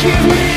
give me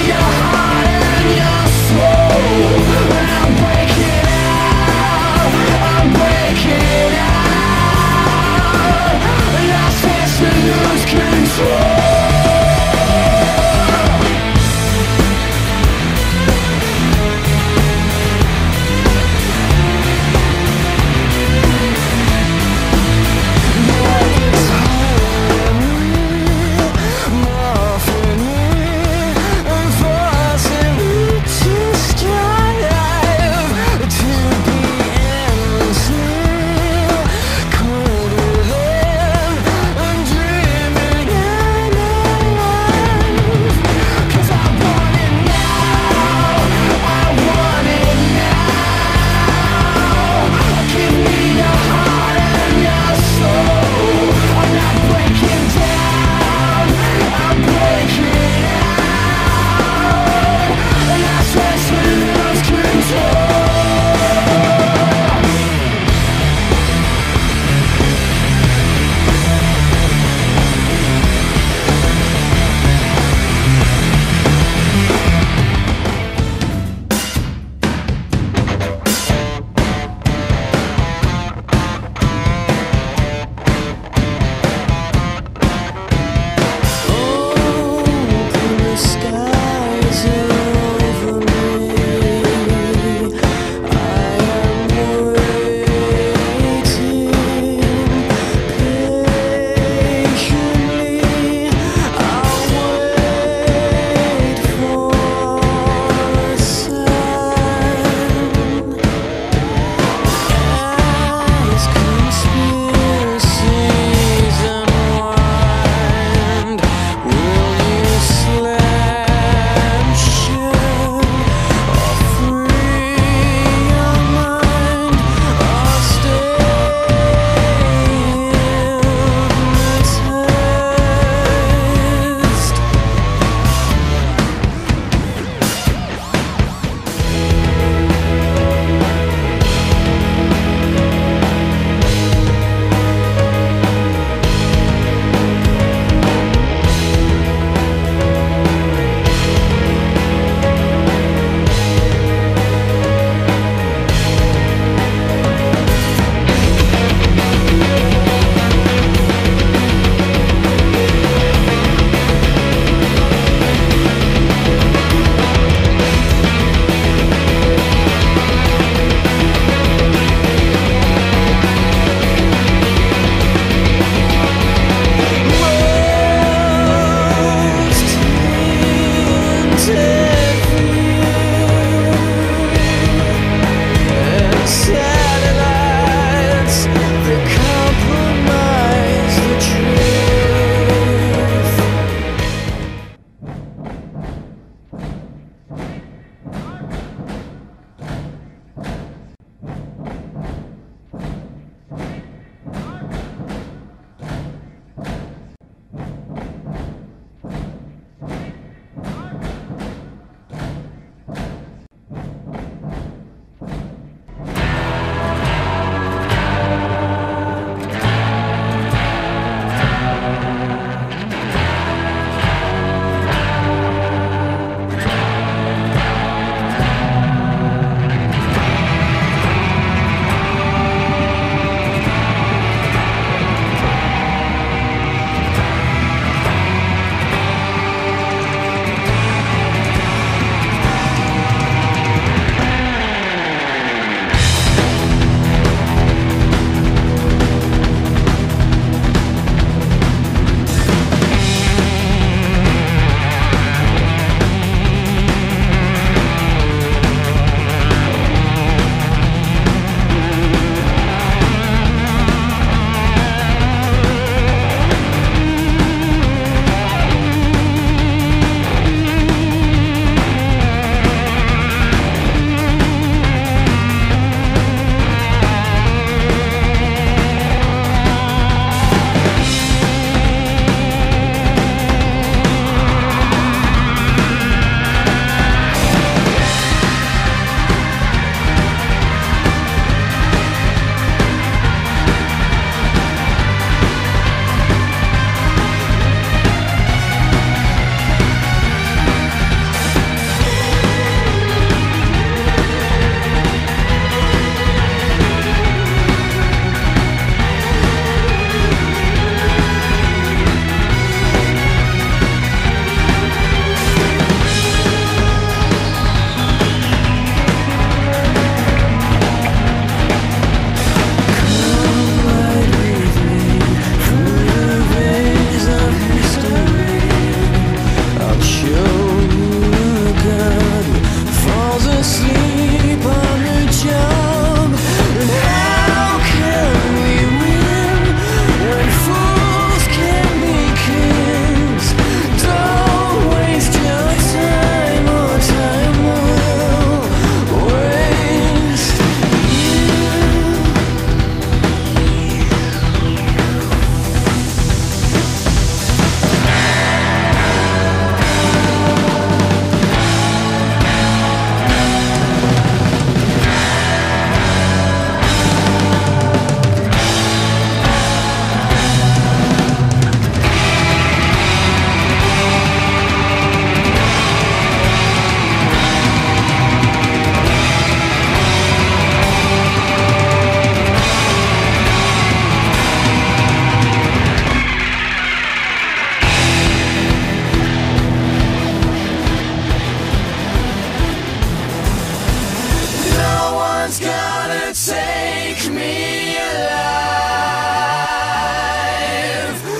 It's gonna take me alive.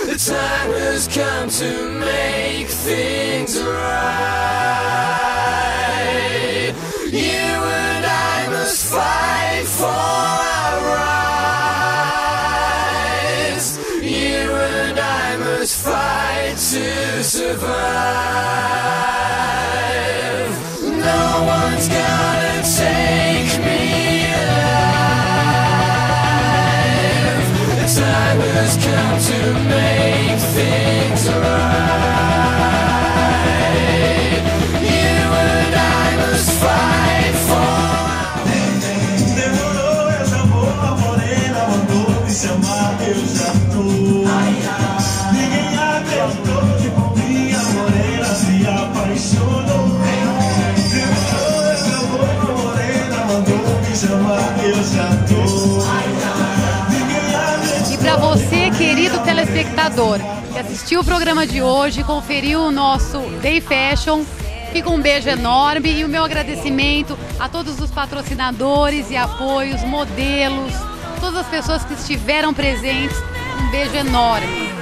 The time has come to make things right. You and I must fight for our rights. You and I must fight to survive. E para você, querido telespectador, que assistiu o programa de hoje, conferiu o nosso Day Fashion, fica um beijo enorme e o meu agradecimento a todos os patrocinadores e apoios, modelos, todas as pessoas que estiveram presentes. Um beijo enorme.